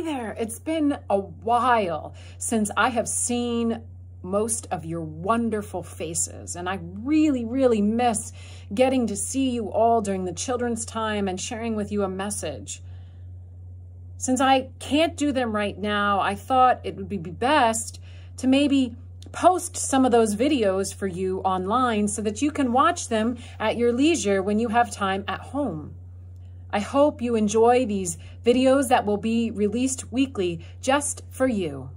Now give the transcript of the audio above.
there. It's been a while since I have seen most of your wonderful faces. And I really, really miss getting to see you all during the children's time and sharing with you a message. Since I can't do them right now, I thought it would be best to maybe post some of those videos for you online so that you can watch them at your leisure when you have time at home. I hope you enjoy these videos that will be released weekly just for you.